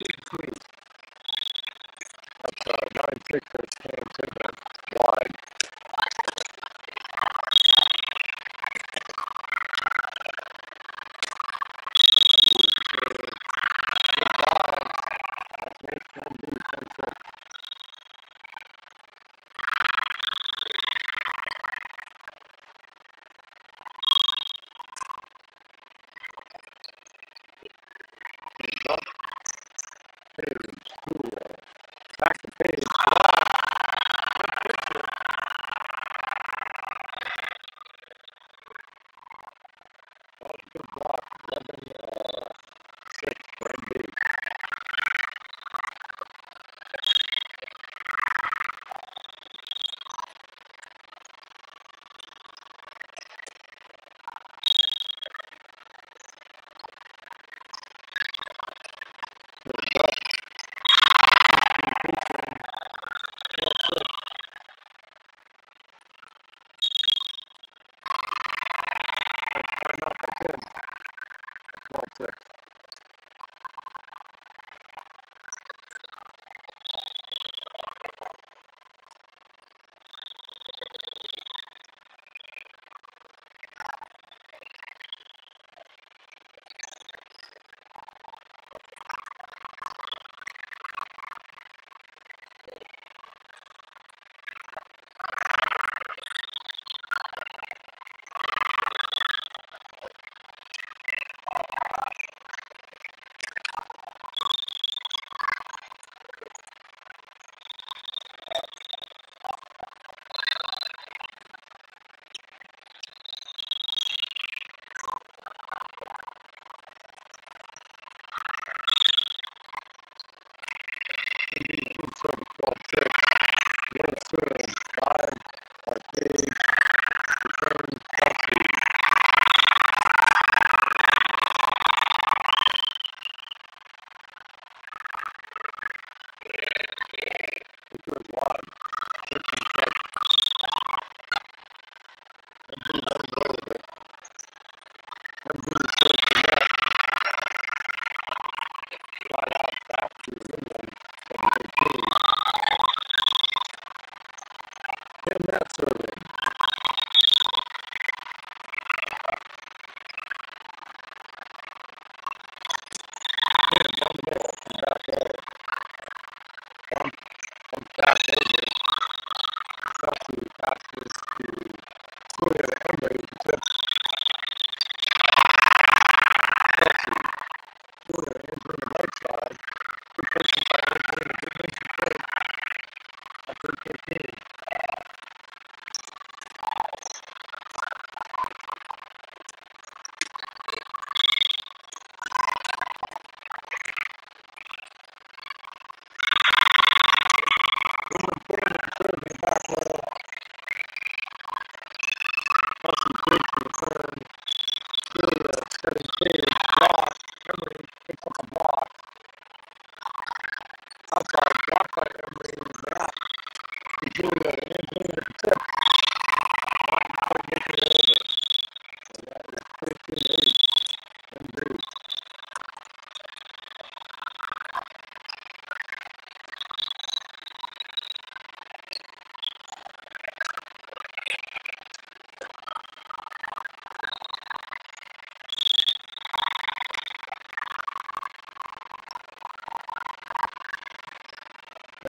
increase of uh, six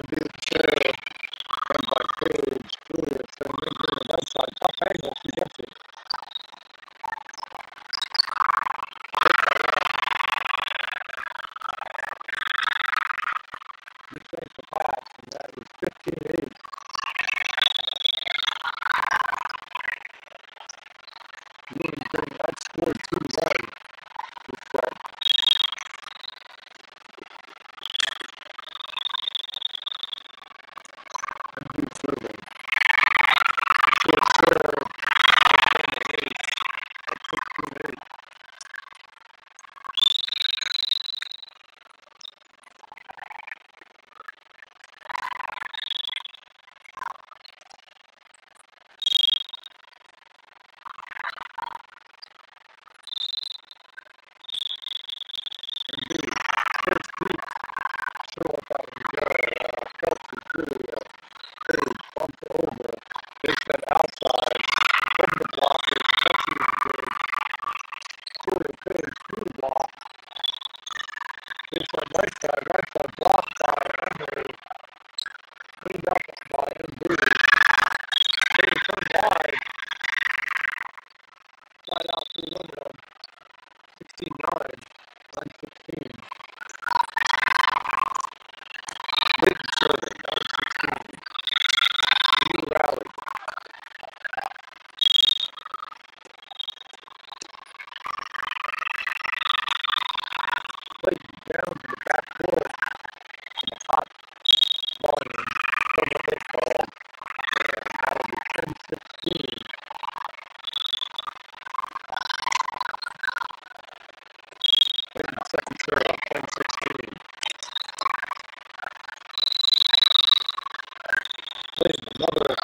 and be the chair and by Cage Julius and LinkedIn website. Another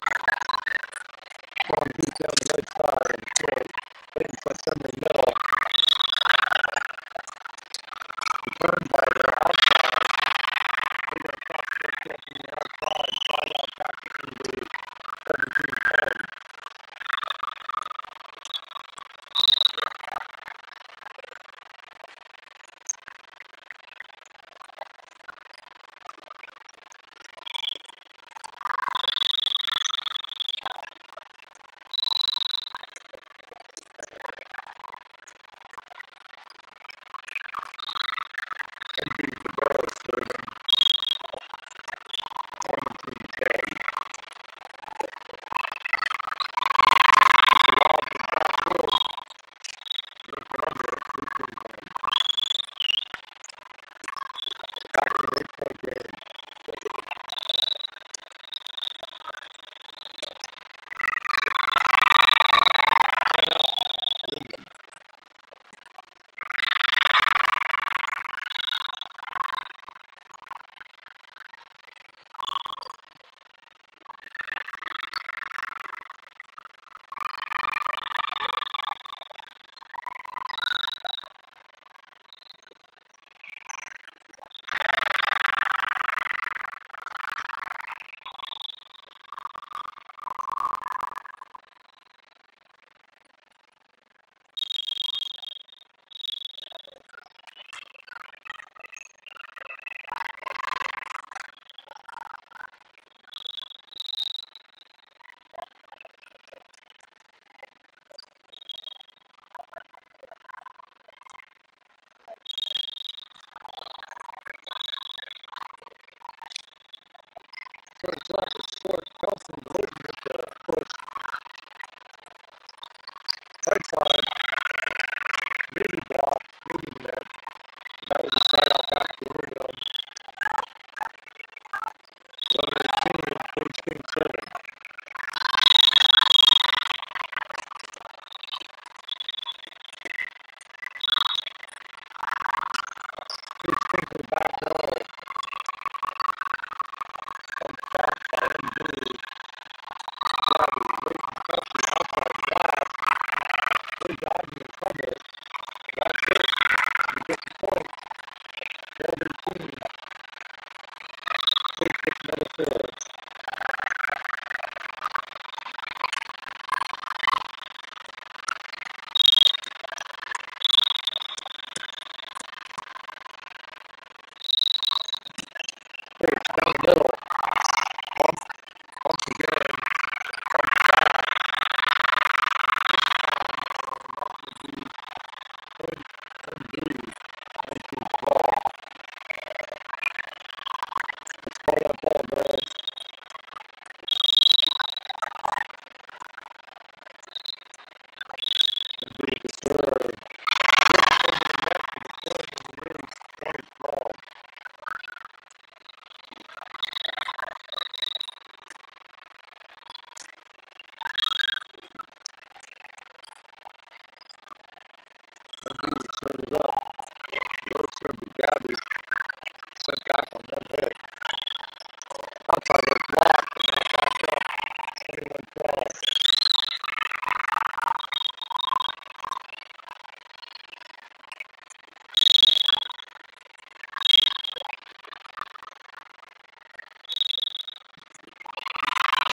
First up, it's short.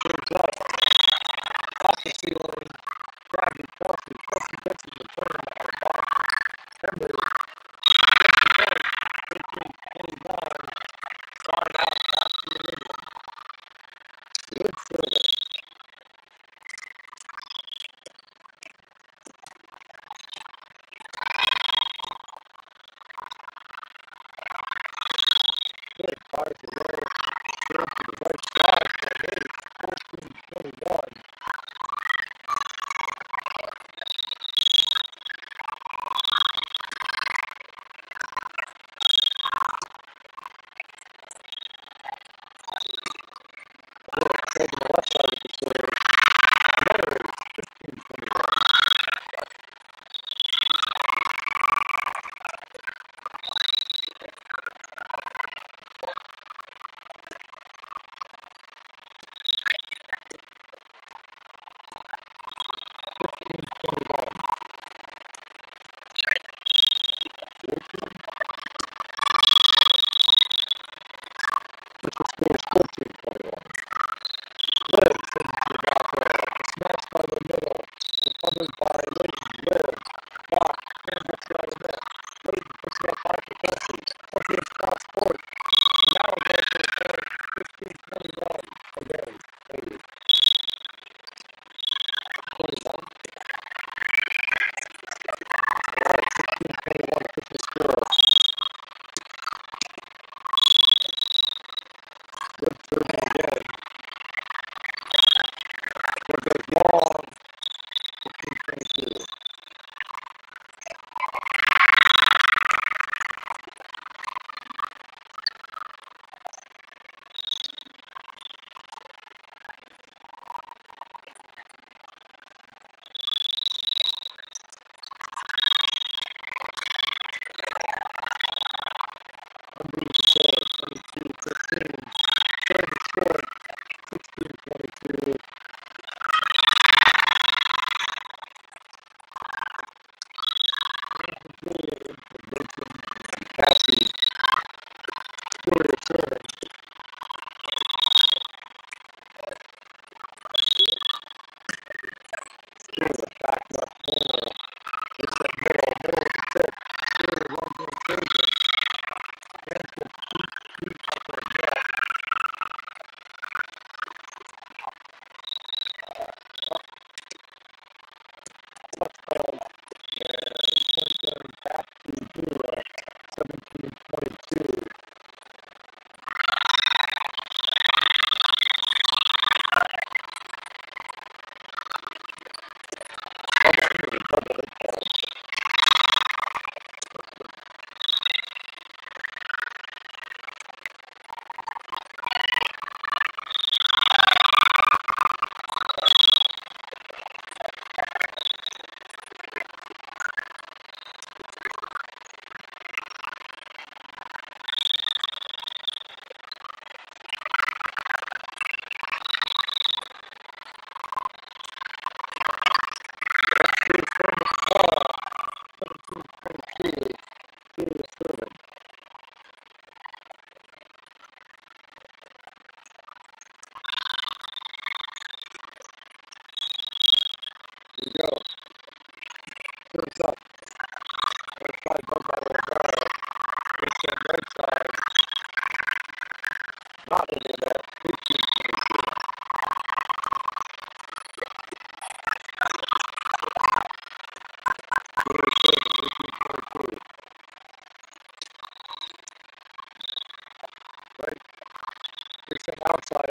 Serves up. An outside,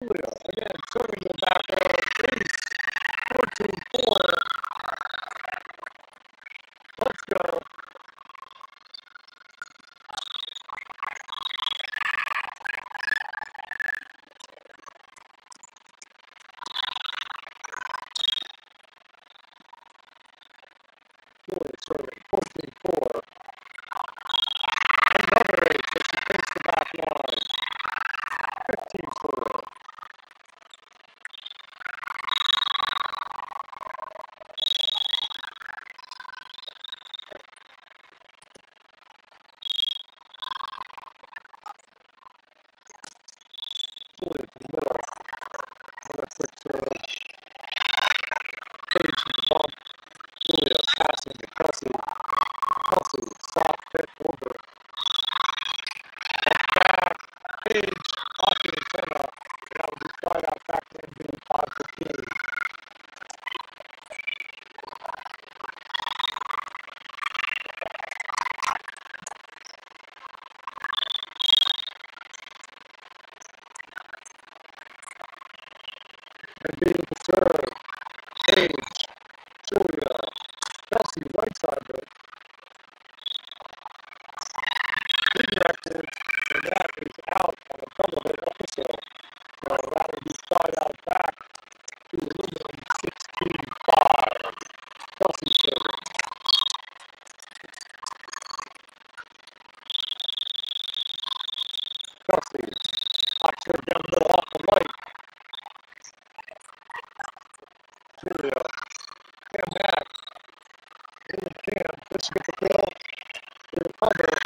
Julio, Cam, this get the fill.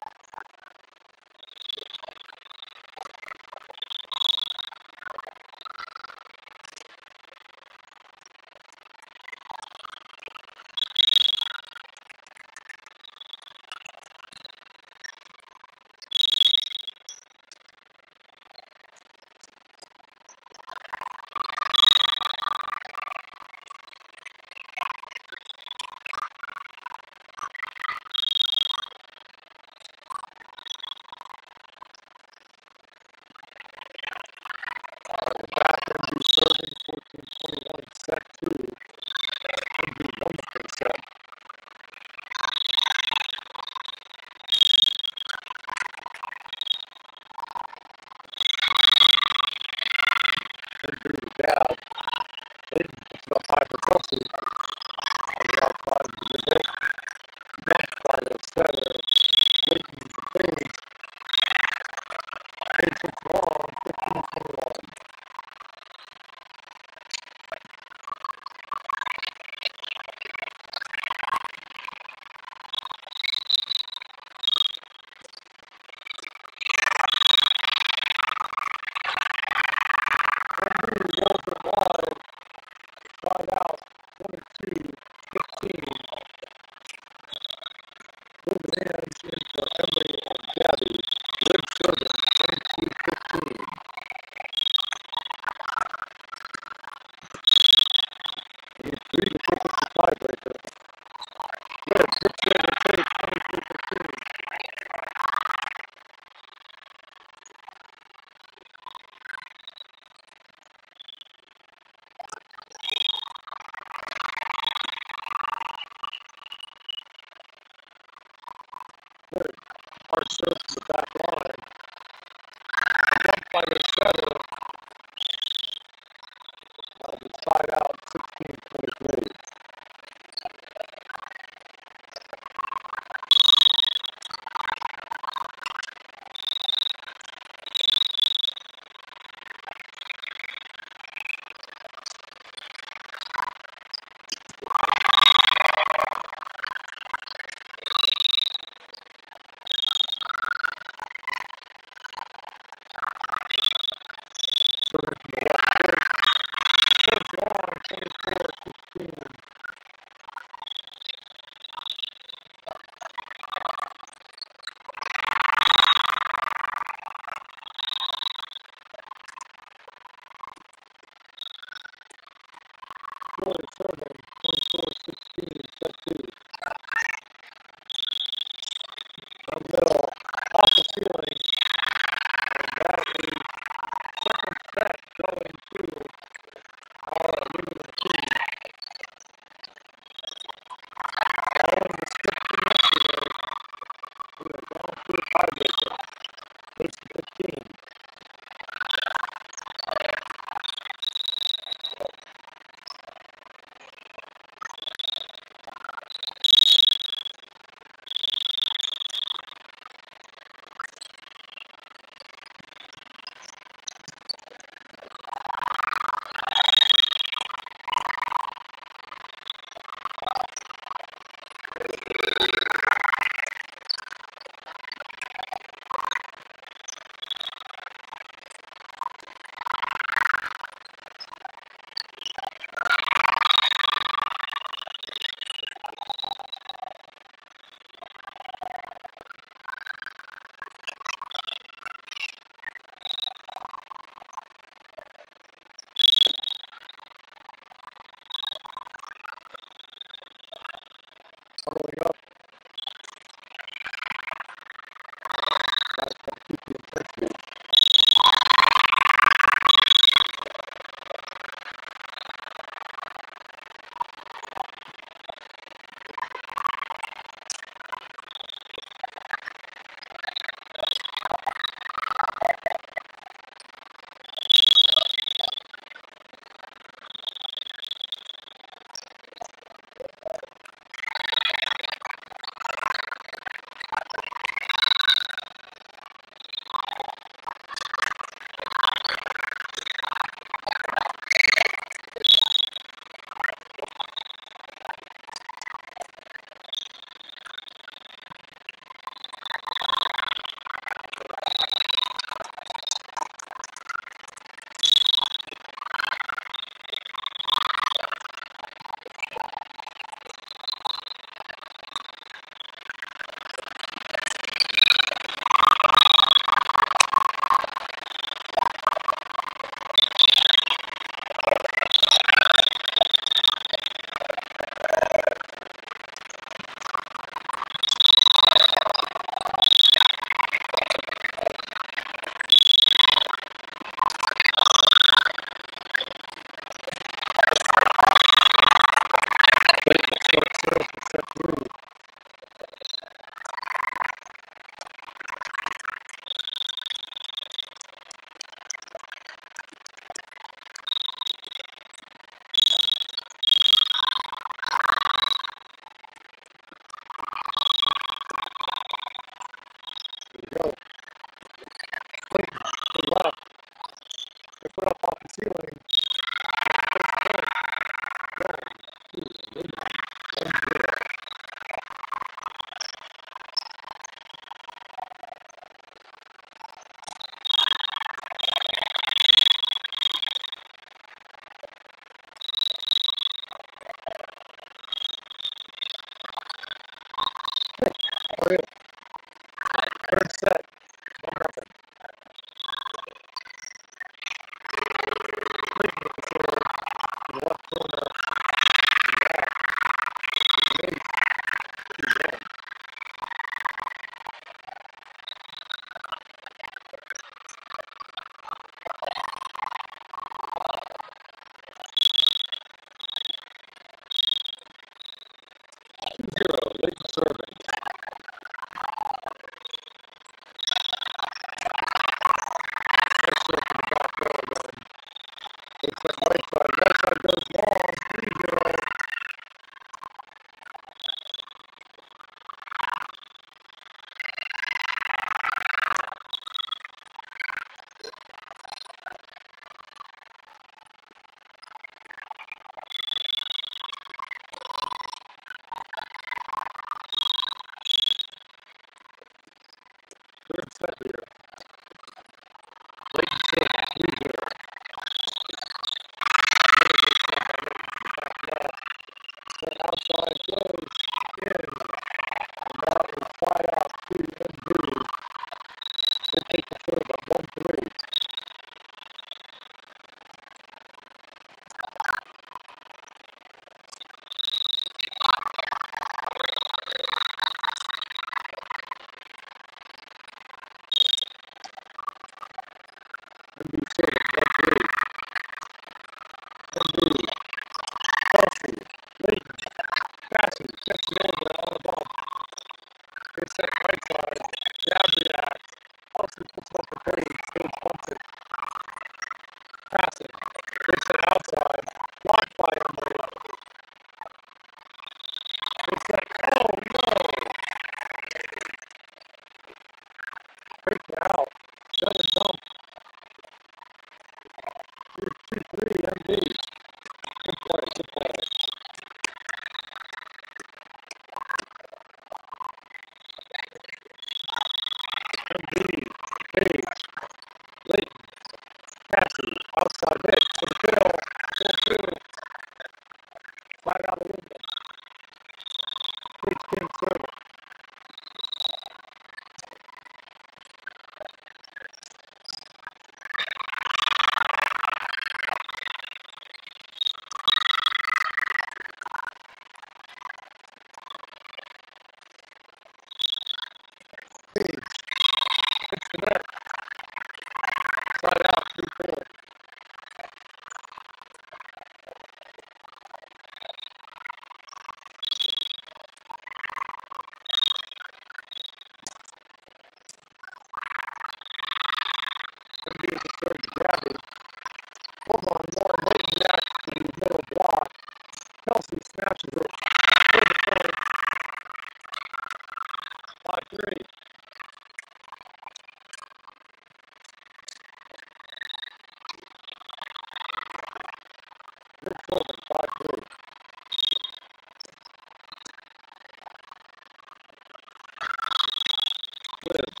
Good.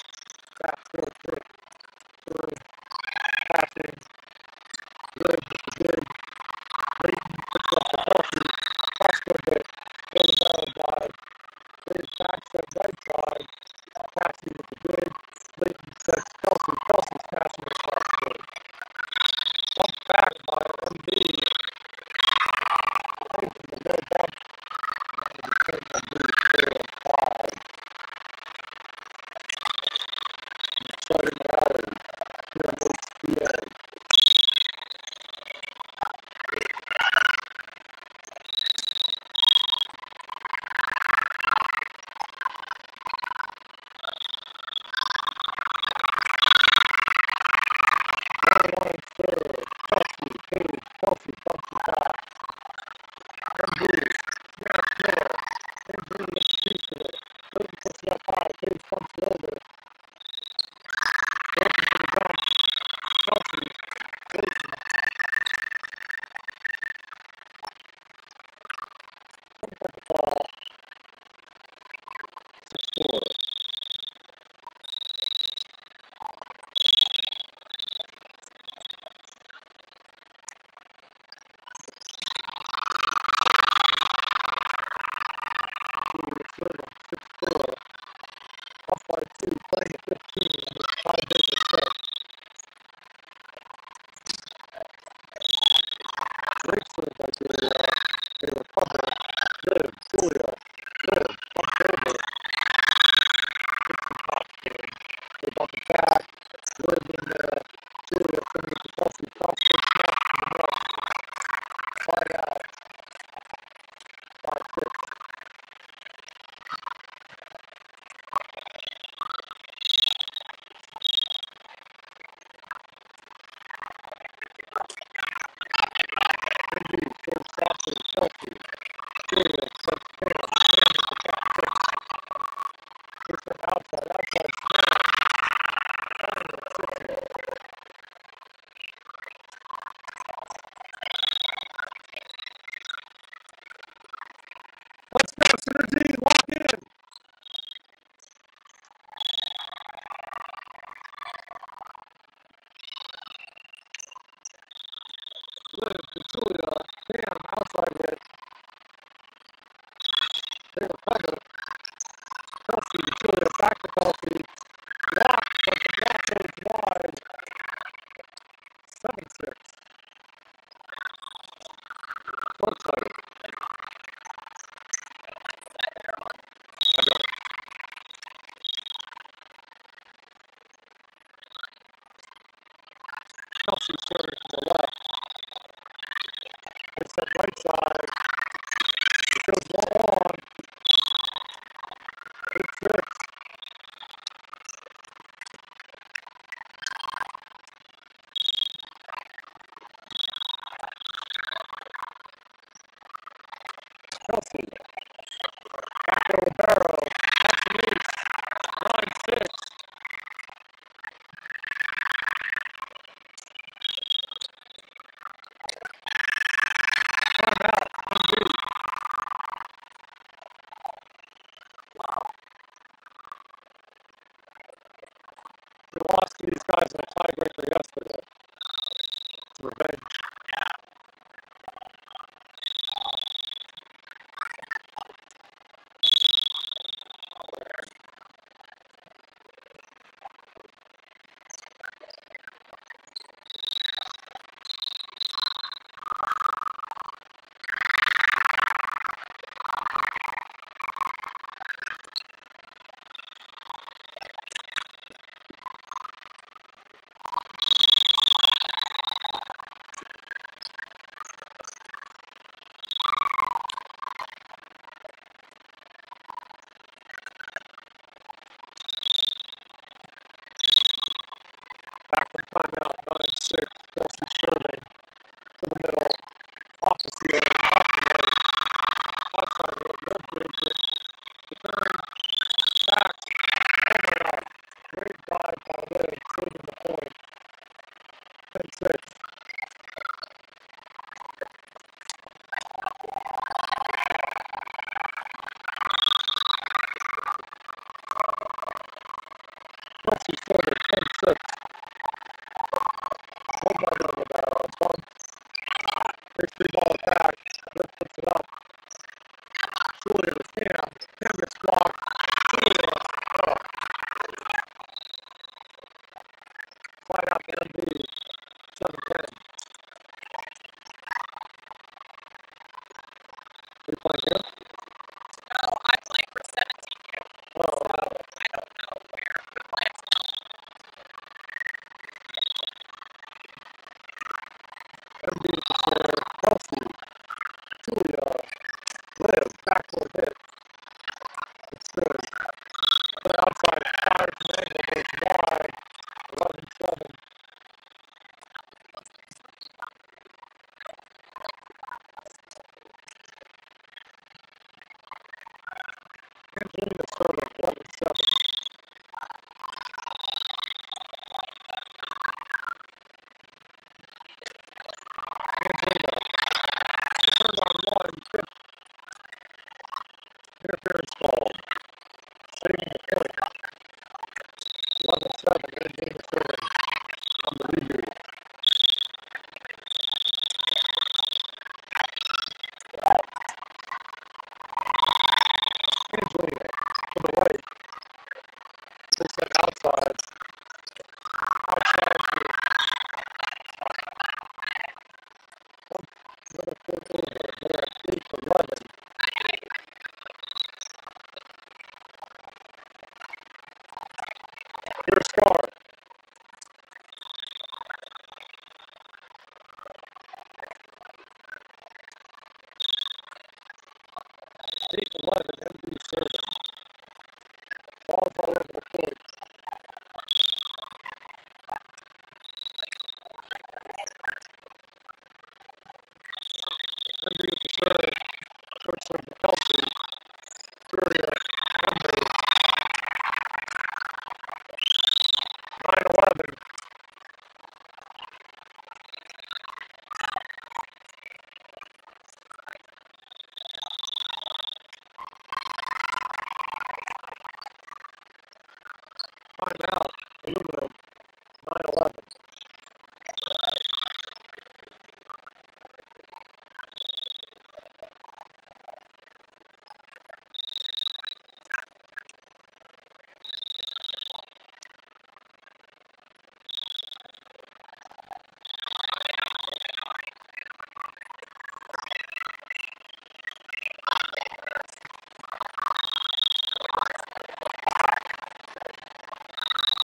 It's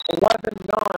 11 9.